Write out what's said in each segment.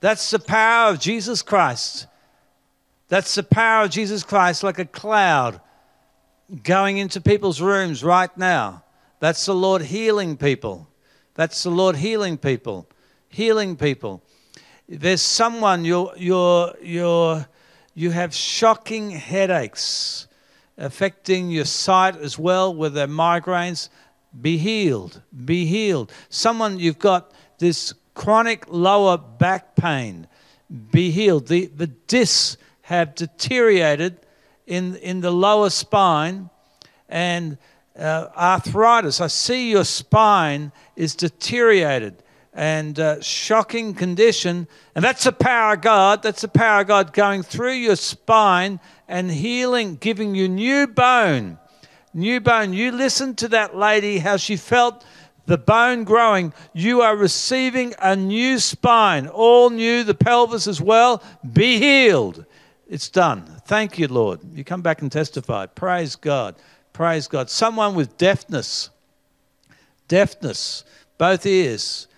That's the power of Jesus Christ. That's the power of Jesus Christ, like a cloud going into people's rooms right now. That's the Lord healing people. That's the Lord healing people. Healing people. There's someone you're, you're, you're, you have shocking headaches affecting your sight as well with their migraines. Be healed. Be healed. Someone you've got this chronic lower back pain. Be healed. The, the discs have deteriorated in, in the lower spine and uh, arthritis. I see your spine is deteriorated and uh, shocking condition. And that's the power of God. That's the power of God going through your spine and healing, giving you new bone. New bone. You listen to that lady, how she felt the bone growing. You are receiving a new spine, all new, the pelvis as well. Be healed. It's done. Thank you, Lord. You come back and testify. Praise God. Praise God. Someone with deafness, deafness, both ears,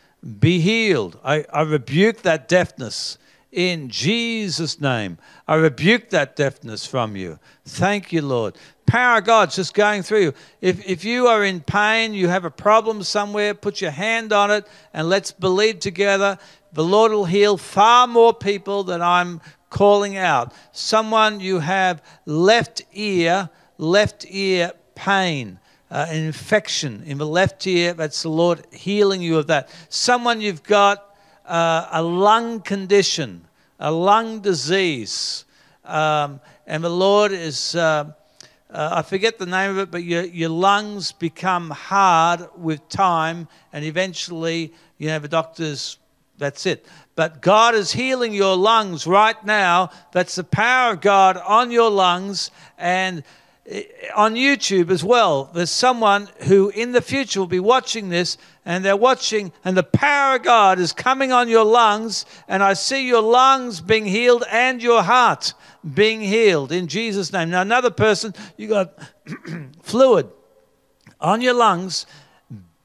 be healed. I, I rebuke that deafness in Jesus' name. I rebuke that deafness from you. Thank you, Lord. Power of God's just going through you. If, if you are in pain, you have a problem somewhere, put your hand on it and let's believe together. The Lord will heal far more people than I'm calling out. Someone you have left ear, left ear pain uh, an infection in the left ear. That's the Lord healing you of that. Someone you've got uh, a lung condition, a lung disease, um, and the Lord is. Uh, uh, I forget the name of it, but your, your lungs become hard with time, and eventually, you know, the doctors, that's it. But God is healing your lungs right now. That's the power of God on your lungs, and on YouTube as well. There's someone who in the future will be watching this and they're watching, and the power of God is coming on your lungs, and I see your lungs being healed and your heart being healed in Jesus' name. Now, another person, you got fluid on your lungs,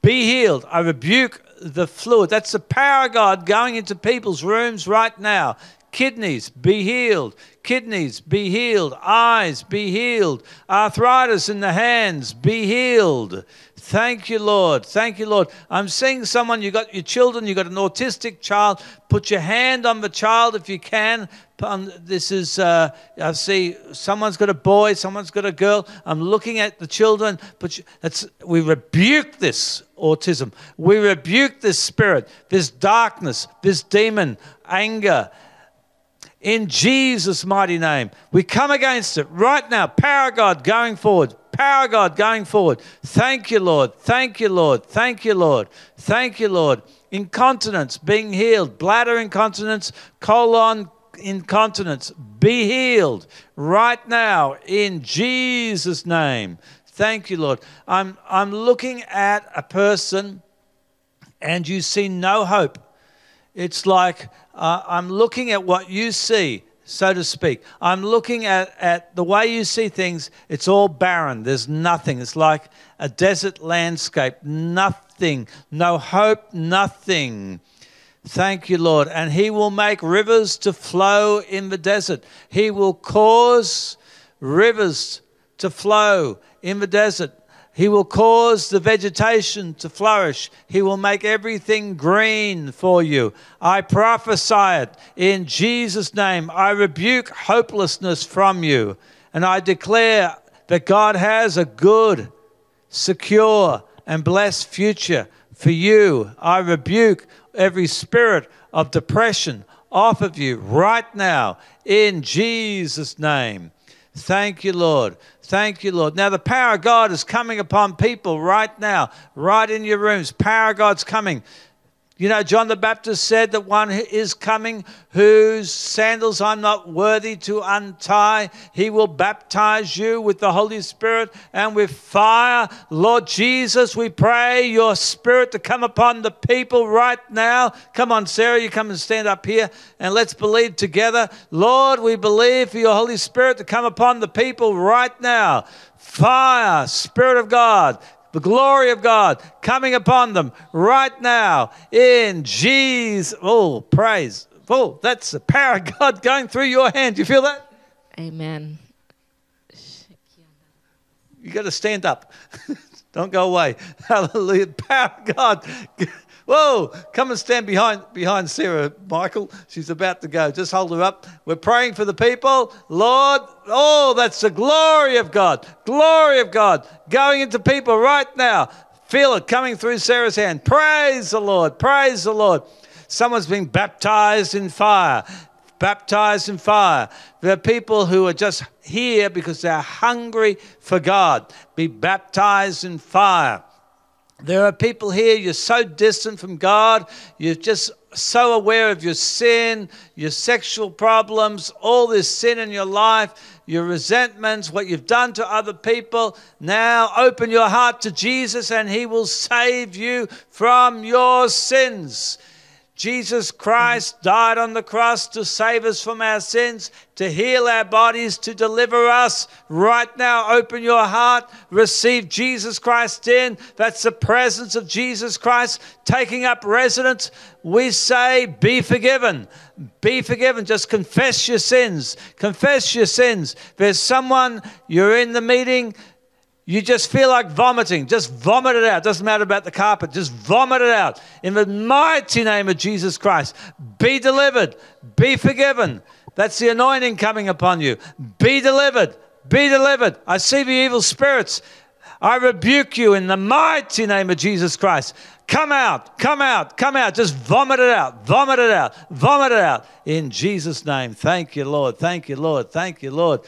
be healed. I rebuke the fluid. That's the power of God going into people's rooms right now. Kidneys, be healed. Kidneys, be healed. Eyes, be healed. Arthritis in the hands, be healed. Thank you, Lord. Thank you, Lord. I'm seeing someone, you got your children, you got an autistic child. Put your hand on the child if you can. This is, uh, I see someone's got a boy, someone's got a girl. I'm looking at the children. But we rebuke this autism. We rebuke this spirit, this darkness, this demon, anger in Jesus' mighty name. We come against it right now. Power God going forward. Power God going forward. Thank you, Lord. Thank you, Lord. Thank you, Lord. Thank you, Lord. Incontinence being healed. Bladder incontinence, colon incontinence be healed right now in Jesus' name. Thank you, Lord. I'm, I'm looking at a person and you see no hope. It's like uh, I'm looking at what you see, so to speak. I'm looking at, at the way you see things. It's all barren. There's nothing. It's like a desert landscape. Nothing. No hope. Nothing. Thank you, Lord. And He will make rivers to flow in the desert. He will cause rivers to flow in the desert. He will cause the vegetation to flourish. He will make everything green for you. I prophesy it in Jesus' name. I rebuke hopelessness from you. And I declare that God has a good, secure, and blessed future for you. I rebuke every spirit of depression off of you right now in Jesus' name. Thank you, Lord. Thank you, Lord. Now, the power of God is coming upon people right now, right in your rooms. Power of God's coming. You know, John the Baptist said that one is coming whose sandals I'm not worthy to untie. He will baptize you with the Holy Spirit and with fire. Lord Jesus, we pray your Spirit to come upon the people right now. Come on, Sarah, you come and stand up here and let's believe together. Lord, we believe for your Holy Spirit to come upon the people right now. Fire, Spirit of God, the glory of God coming upon them right now in Jesus. Oh, praise. Oh, that's the power of God going through your hand. Do you feel that? Amen. You got to stand up. Don't go away. Hallelujah. Power of God. Whoa, come and stand behind behind Sarah, Michael. She's about to go. Just hold her up. We're praying for the people. Lord, oh, that's the glory of God. Glory of God going into people right now. Feel it coming through Sarah's hand. Praise the Lord. Praise the Lord. Someone's been baptized in fire. Baptized in fire. There are people who are just here because they're hungry for God. Be baptized in fire. There are people here, you're so distant from God, you're just so aware of your sin, your sexual problems, all this sin in your life, your resentments, what you've done to other people. Now open your heart to Jesus and He will save you from your sins. Jesus Christ died on the cross to save us from our sins, to heal our bodies, to deliver us. Right now, open your heart, receive Jesus Christ in. That's the presence of Jesus Christ taking up residence. We say, Be forgiven. Be forgiven. Just confess your sins. Confess your sins. There's someone, you're in the meeting, you just feel like vomiting. Just vomit it out. Doesn't matter about the carpet. Just vomit it out. In the mighty name of Jesus Christ, be delivered. Be forgiven. That's the anointing coming upon you. Be delivered. Be delivered. I see the evil spirits. I rebuke you in the mighty name of Jesus Christ. Come out, come out, come out. Just vomit it out, vomit it out, vomit it out. In Jesus' name. Thank you, Lord. Thank you, Lord. Thank you, Lord.